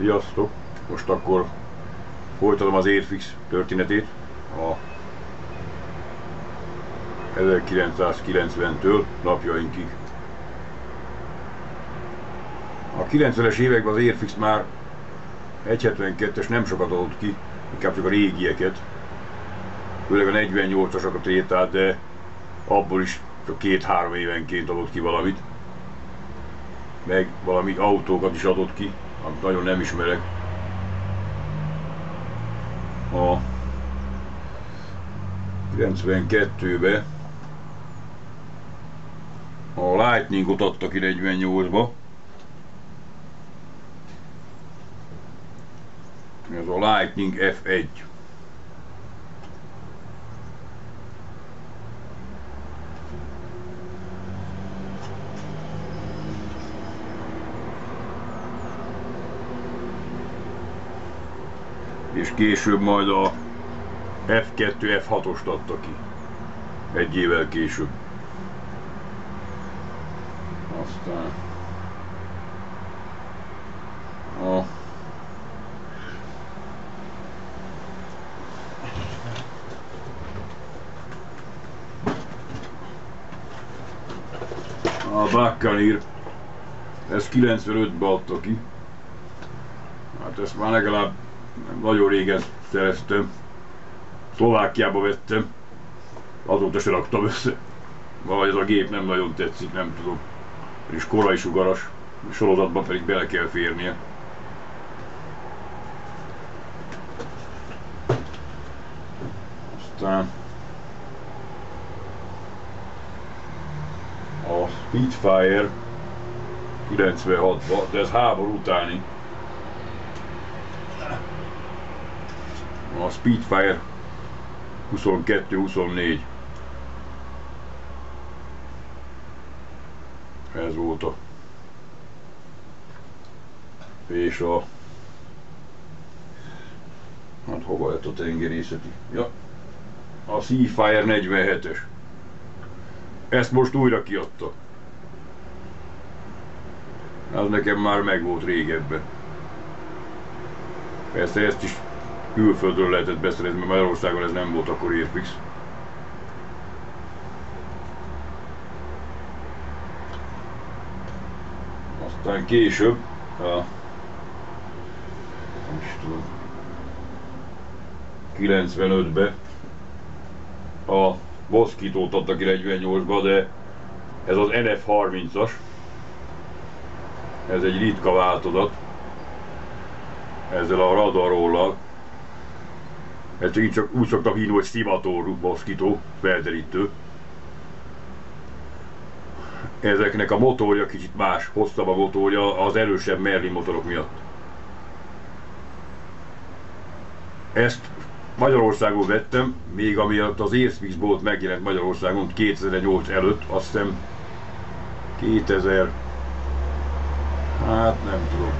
Sziasztok! Most akkor folytatom az Airfix történetét a 1990-től napjainkig. A 90-es években az Airfix már 1.72-es nem sokat adott ki, inkább csak a régieket, főleg a 48-asokat ért át, de abból is csak két-három évenként adott ki valamit. Meg valami autókat is adott ki, amit nagyon nem ismerek. A 92-be a Lightningot adta ki 48-ba. Ez a Lightning F1. És később majd a F2, F6-ost adta ki. Egy évvel később. Aztán a a Buccaneer ezt 95-ben adta ki. Hát ezt már legalább nagyon régen szereztem. Szlovákiába vettem. Azóta se raktam össze. Valahogy ez a gép nem nagyon tetszik, nem tudom. És korai sugaras. Sorozatban pedig bele kell férnie. Aztán a Spitfire 96-ban, de ez háború utáni. A Speedfire 22-24 ez volt a és a hát hova lett a tengerészeti? Ja a Seafire 47-es ezt most újra kiadta ez nekem már meg volt régebben. Persze ezt is külföldről lehetett beszerezni, Magyarországon ez nem volt akkor érfix. Aztán később, a, nem is tudom, 95-be a Moszkitót adta ki 48-ba, de ez az NF30-as, ez egy ritka változat, ezzel a radarollal, ez csak így csak úgy szoktam hívni, hogy szivator moszkító, felderítő. Ezeknek a motorja kicsit más, hosszabb a motorja az erősebb Merlin motorok miatt. Ezt Magyarországon vettem, még amiatt az Airspeed volt megjelent Magyarországon 2008 előtt, azt hiszem 2000, hát nem tudom,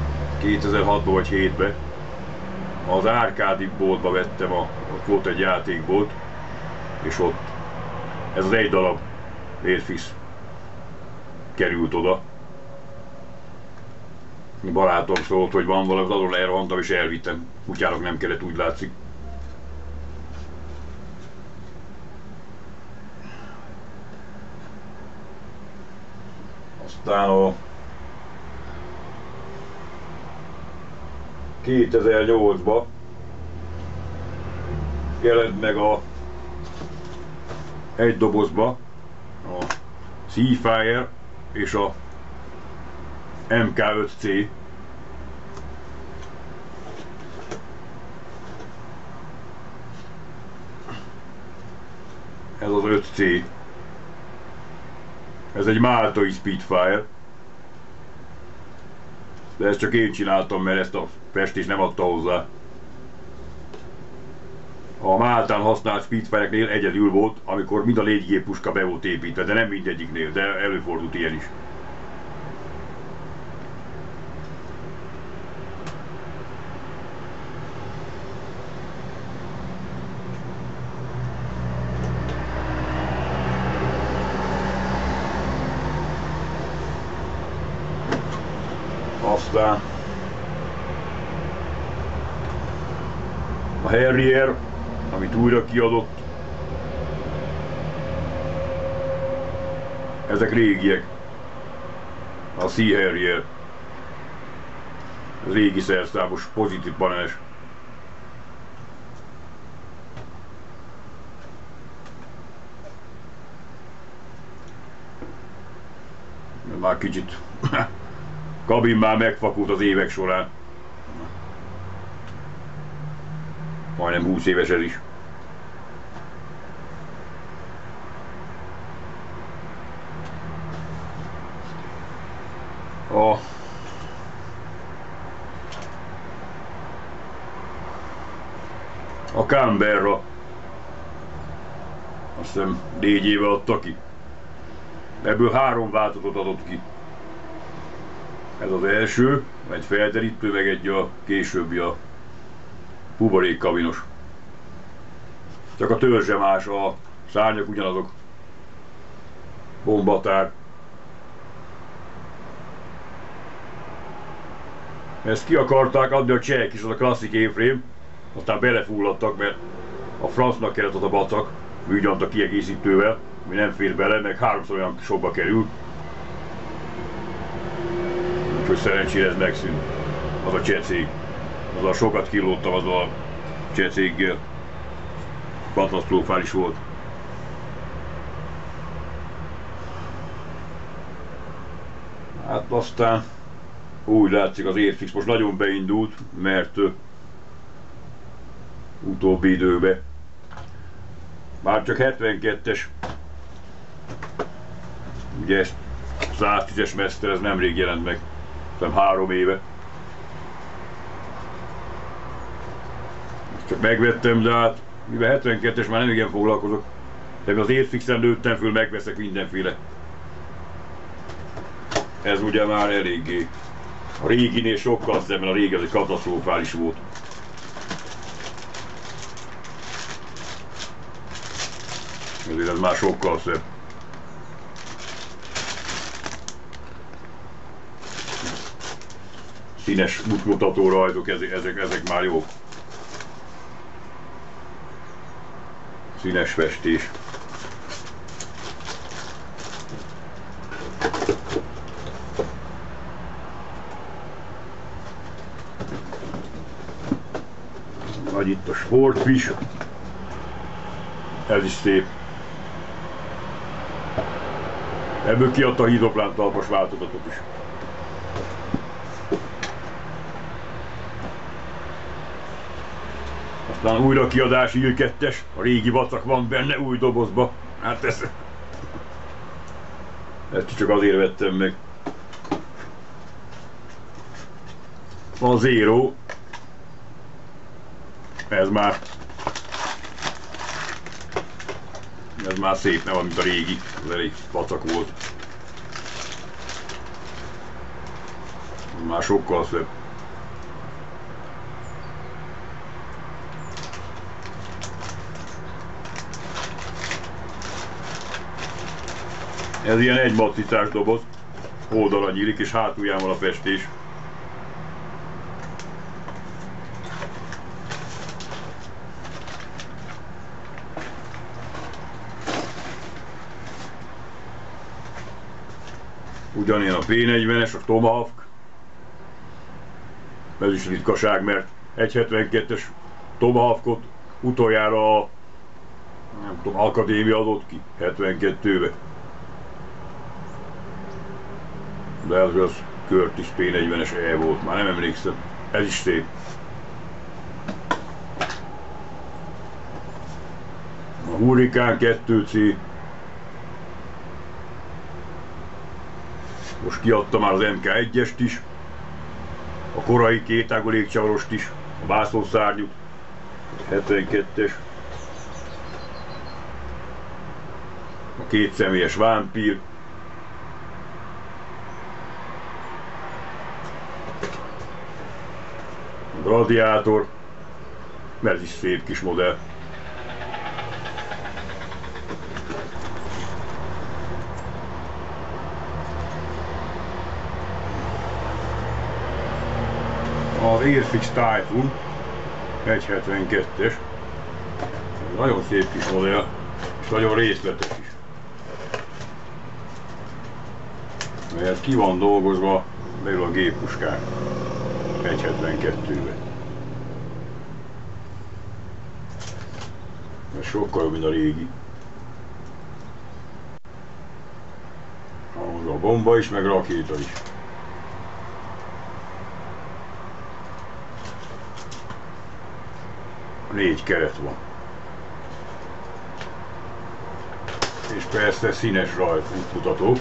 2006-ban vagy 7-ben az Árkádi boltba vettem, a, ott volt egy játékbolt, és ott ez az egy darab Airfix került oda. Barátom szólt, hogy van valami, azon elrohantam és elvittem. Kutyának nem kellett, úgy látszik. Aztán a 2008-ban jelent meg a egy dobozba a Seafire és a MK5C ez az 5C ez egy Máltai Spitfire de ezt csak én csináltam, mert ezt a festés nem adta hozzá. A Máltán használt Spitfire-eknél egyedül volt, amikor mind a légigép puska be volt építve, de nem mindegyiknél, de előfordult ilyen is. Aztán Harrier, amit újra kiadott. Ezek régiek. A Sea Harrier. Régi szerszámos, pozitív paneles. Már kicsit kabin már megfakult az évek során. Majdnem 20 éves ez is. A a Canberra azt hiszem négy éve adta ki. Ebből három változatot adott ki. Ez az első, egy felderítő, meg egy a későbbi a buborék kabinos. Csak a törzse más, a szárnyak ugyanazok. Bombatár. Ezt ki akarták adni a csehek is, az a klasszik évframe, aztán belefulladtak, mert a francnak kellett az a bacak, műgyanta kiegészítővel, ami nem fér bele, meg háromszor olyan sokba kerül. Úgyhogy szerencsére ez megszűnt. Az a cseh cég. Az a sokat kilóttam az a cseh céggel. Katasztrofális volt. Hát aztán úgy látszik az Airfix most nagyon beindult, mert utóbbi időben már csak 72-es ugye ezt 110-es Mester ez nemrég jelent meg, nem három éve. Csak megvettem, de hát mivel 72-es már nem igen foglalkozok, de az Airfixen lőttem föl, megveszek mindenféle. Ez ugye már eléggé a réginél sokkal szemben, a régi az egy katasztrofális volt. Ezért ez már sokkal szebb. Színes útmutató rajzok, ezek, ezek, ezek már jók. Színes festés. Vagy itt a sportfish. Ez is szép. Ebből kiadta a hidroplán talpas változatot is. Aztán újra kiadás Il 2 a régi vacak van benne új dobozba. Hát ez... Ezt csak azért vettem meg. A Zero. Ez már... Ez már szép, nem mint a régi. Ez elég vacak volt. Már sokkal szebb. Ez ilyen egy macicás doboz, oldala nyílik és hátulján van a festés. Ugyanilyen a P40-es, a Tomahawk. Ez is ritkaság, mert 1.72-es Tomahawkot utoljára a nem tudom, akadémia adott ki 72-be. De ez az Curtis P40-es E volt, már nem emlékszem. Ez is szép. A Hurricane 2C. Most kiadta már az MK1-est is. A korai kétágú légcsavarost is. A vászlószárnyút. 72-es. A két személyes vámpír. Radiátor, mert is szép kis modell. Az Airfix Typhoon 1.72-es. Nagyon szép kis modell, és nagyon részletes is. Mert ki van dolgozva belül a géppuskán 1.72-ben. Ez sokkal jobb, mint a régi. Ahhoz a bomba is, meg rakéta is. Négy keret van. És persze színes rajt útmutató,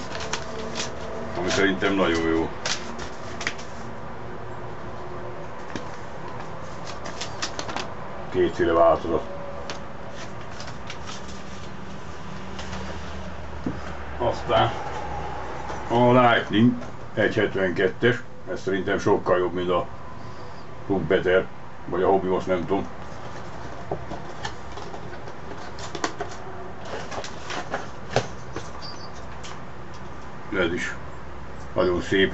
ami szerintem nagyon jó. Kétféle változat. Aztán a Lightning 1.72-es, ez szerintem sokkal jobb, mint a Trumpeter, vagy a Hobby, most nem tudom. Ez is nagyon szép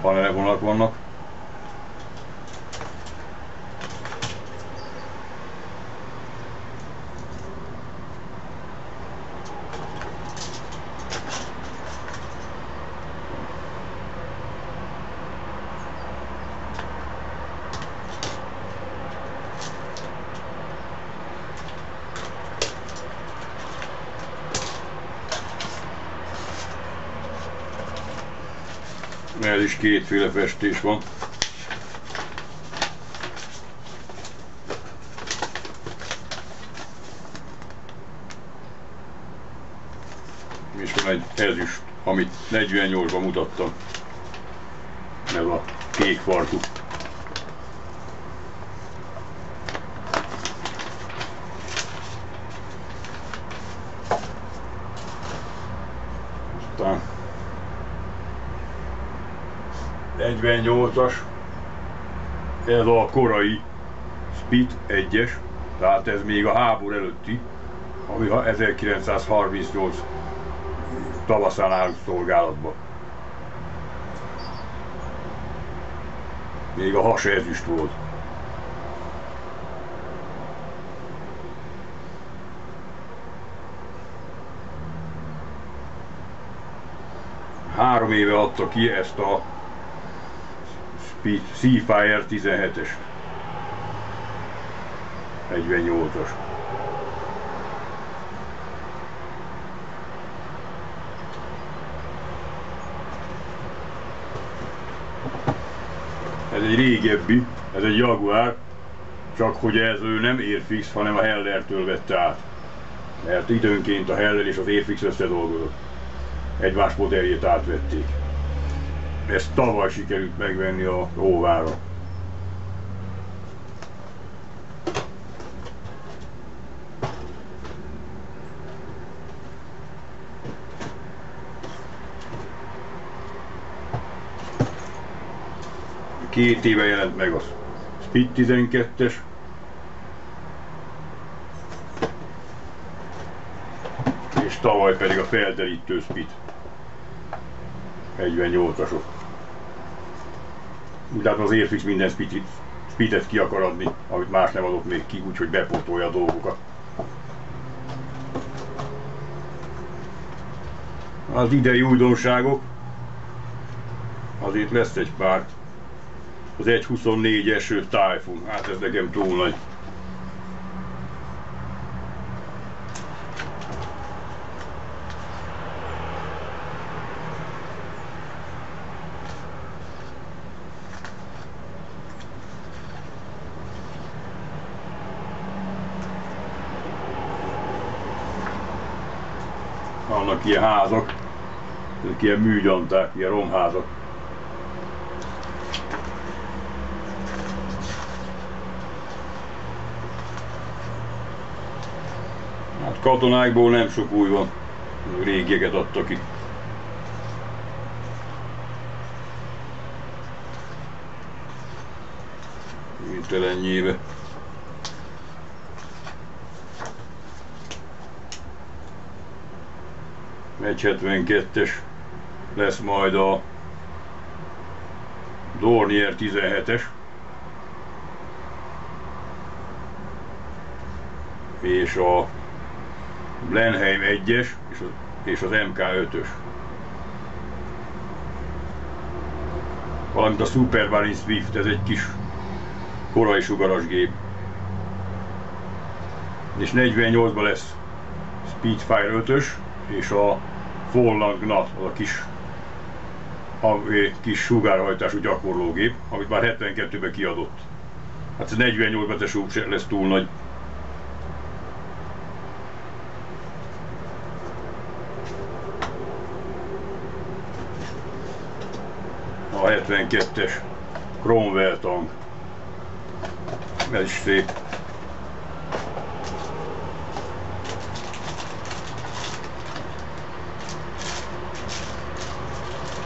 panelvonalak vannak. Ez is kétféle festés van. És van egy ezüst, amit 48-ban mutattam. Ez a kék farkú. Aztán 48-as, ez a korai Spit 1-es, tehát ez még a háború előtti, ami 1938 tavaszán állt szolgálatba. Még a has ezüst volt. Három éve adta ki ezt a Seafire 17-es. 48-as. Ez egy régebbi, ez egy Jaguar, csak hogy ez ő nem Airfix, hanem a Hellertől vette át. Mert időnként a Heller és az Airfix összedolgozott. Egymás modelljét átvették. Ezt tavaly sikerült megvenni a óvára. Két éve jelent meg az. Speed 12-es, és tavaly pedig a felderítő Speed 48-asok. Úgy látom az Airfix minden speedet, speedet ki akar adni, amit más nem adott még ki, úgyhogy bepótolja a dolgokat. Az idei újdonságok, azért lesz egy pár. Az 1.24-es Typhoon, hát ez nekem túl nagy. Vannak ilyen házak, ezek ilyen műgyanták, ilyen romházak. Hát katonákból nem sok új van, régieket adtak ki. Mint 1.72-es lesz majd a Dornier 17-es és a Blenheim 1-es és az MK5-ös valamint a Supermarine Swift, ez egy kis korai sugaras gép. És 48-ban lesz Speedfire 5-ös és a az a kis a kis sugárhajtású gyakorlógép, amit már 72-ben kiadott. Hát ez 48-ban se lesz túl nagy. A 72-es Cromwell tank. Ez is szép.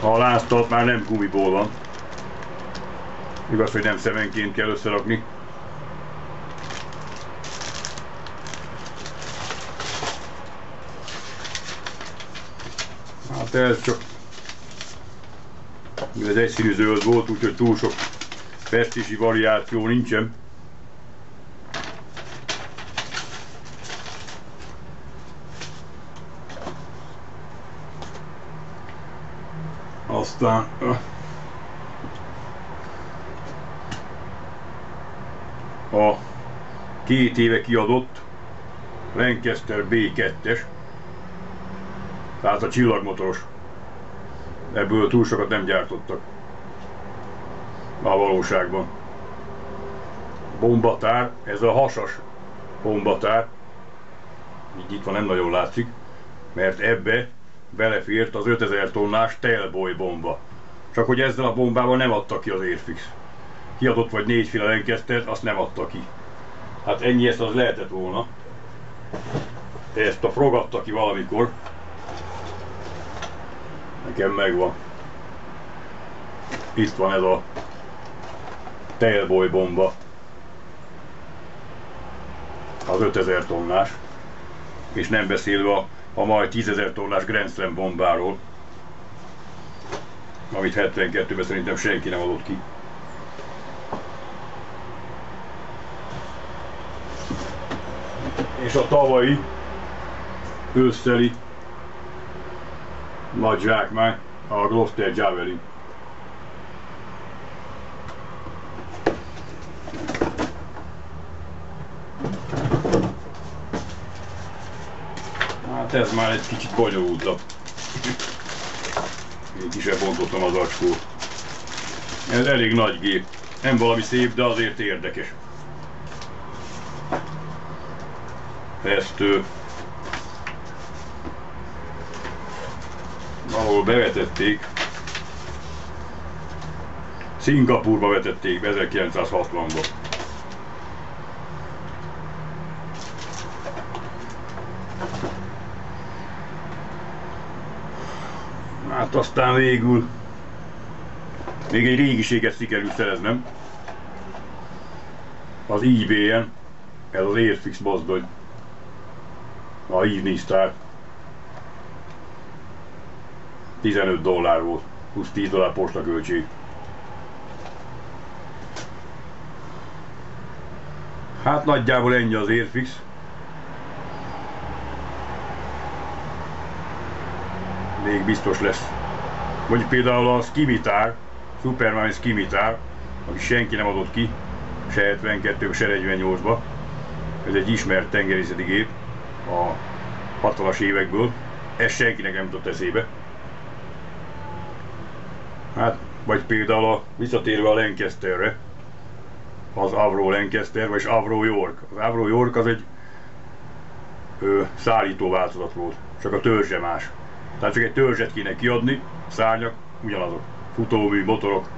A láztalt már nem gumiból van. Igaz, hogy nem szemenként kell összerakni. Hát ez csak ez egyszínű zöld volt, úgyhogy túl sok festési variáció nincsen. Aztán a két éve kiadott Lancaster B2-es, tehát a csillagmotoros. Ebből túl sokat nem gyártottak a valóságban. Bombatár, ez a hasas bombatár, így itt van, nem nagyon látszik, mert ebbe belefért az 5000 tonnás Telboy bomba. Csak hogy ezzel a bombával nem adta ki az Airfix. Kiadott vagy négy Lancaster, azt nem adta ki. Hát ennyi ezt az lehetett volna. Ezt a frogatta ki valamikor. Nekem megvan. Itt van ez a Tailboy bomba. Az 5000 tonnás. És nem beszélve a a majd 10.000 tonnás Grand Slam bombáról, amit 72-ben szerintem senki nem adott ki. És a tavalyi őszeli nagy zsákmány, a Gloster Javelin. Hát ez már egy kicsit bonyolultabb. Én is elbontottam az acskót. Ez elég nagy gép. Nem valami szép, de azért érdekes. Ezt ő, valahol bevetették. Szingapurba vetették 1960-ban. Hát aztán végül még egy régiséget sikerült szereznem. Az eBay-en, ez az Airfix bazdony. A Evening Star. 15 dollár volt, plusz 10 dollár postaköltség. Hát nagyjából ennyi az Airfix. még biztos lesz. Mondjuk például a Skimitár, Superman Skimitár, aki senki nem adott ki, se 72 se 48-ba. Ez egy ismert tengerészeti gép a 60-as évekből. Ez senkinek nem jutott eszébe. Hát, vagy például a, visszatérve a Lancasterre, az Avro Lancaster, vagy Avro York. Az Avro York az egy ö, szállító változat volt, csak a törzse más. Tehát csak egy törzset kéne kiadni, szárnyak ugyanazok. Futómű, motorok,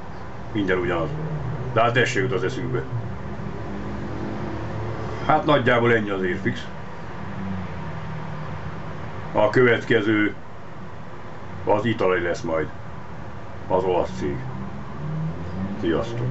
minden ugyanaz. De hát ez se jut az eszünkbe. Hát nagyjából ennyi az Airfix. A következő az italai lesz majd. Az olasz cég. Sziasztok!